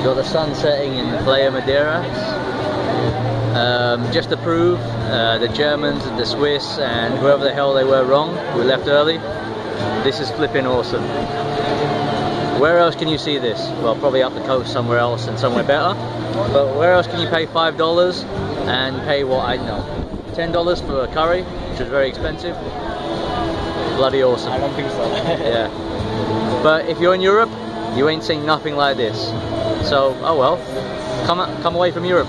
We've got the sun setting in Playa Maderas. Um, just to prove uh, the Germans and the Swiss and whoever the hell they were wrong, we left early, this is flipping awesome. Where else can you see this? Well, probably up the coast somewhere else and somewhere better. But where else can you pay five dollars and pay what I know, ten dollars for a curry, which is very expensive? Bloody awesome. I don't think so. Yeah. But if you're in Europe, you ain't seen nothing like this. So, oh well, come come away from Europe.